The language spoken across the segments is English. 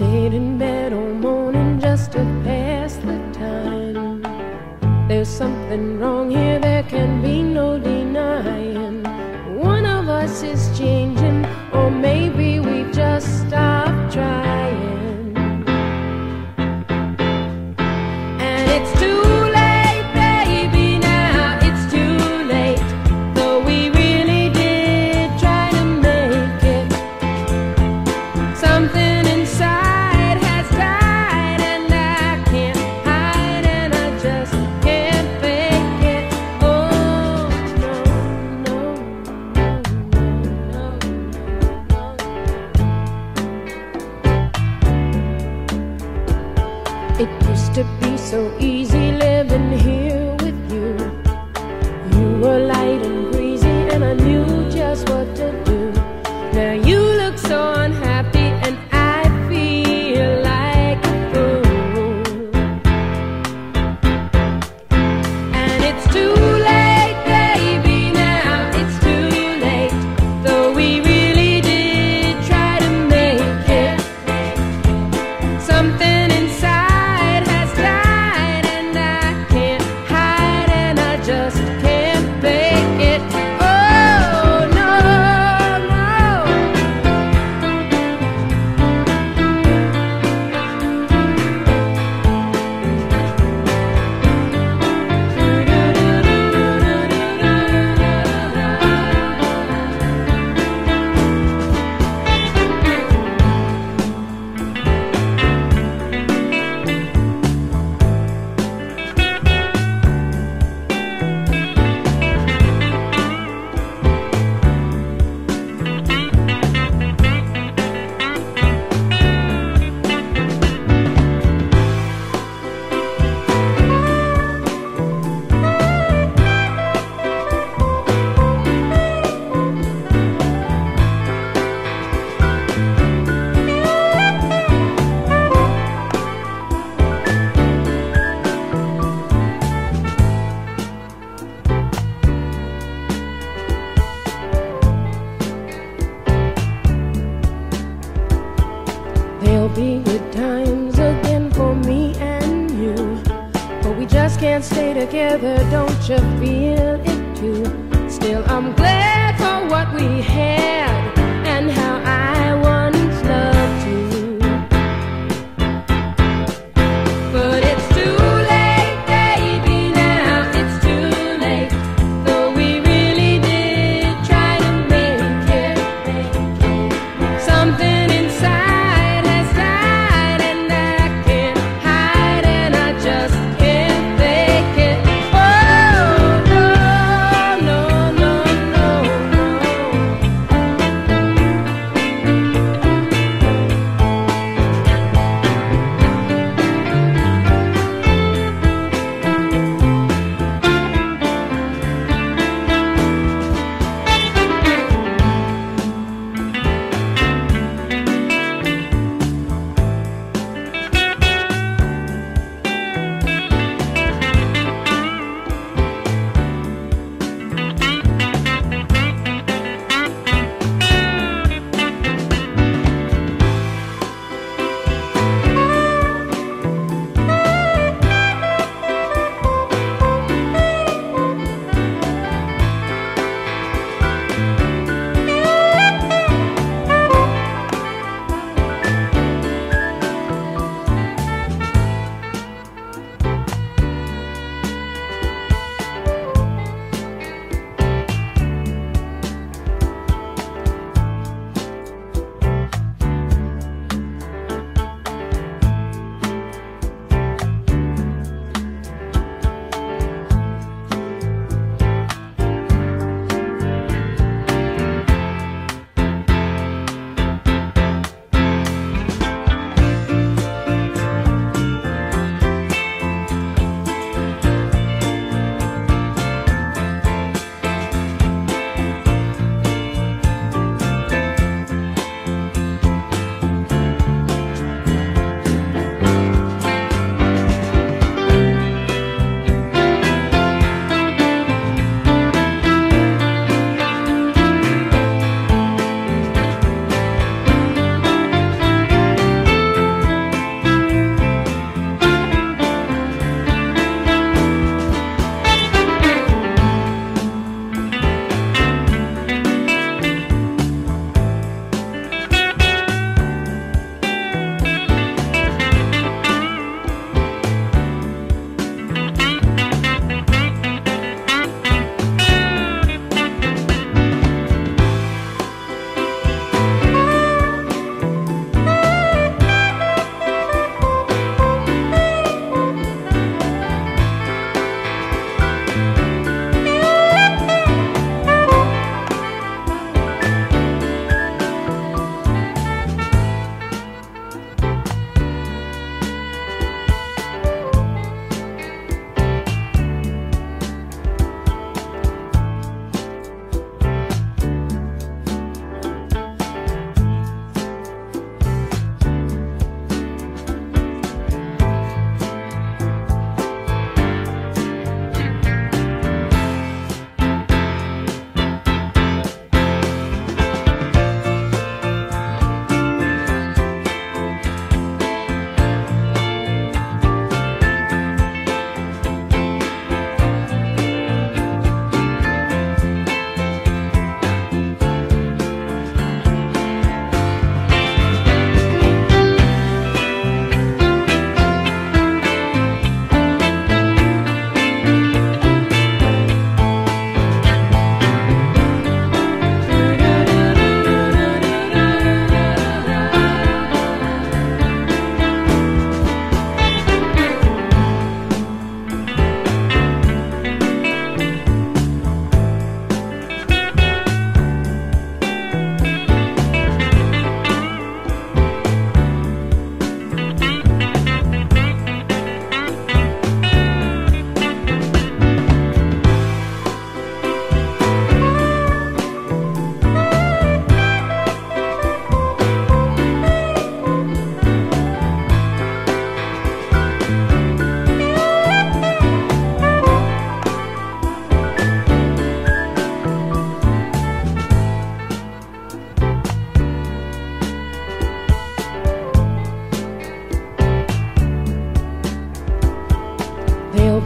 stayed in bed all morning just to pass the time. There's something wrong to be so easy living here with you. You were light and breezy, and I knew just what to do. Now you look so unhappy, and I feel like a fool. And it's too late, baby. Now it's too late. Though we really did try to make it. Something be good times again for me and you. But we just can't stay together, don't you feel it too? Still, I'm glad for what we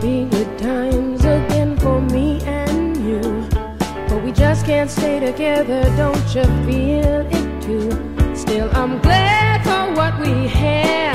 be good times again for me and you. But we just can't stay together, don't you feel it too? Still, I'm glad for what we had.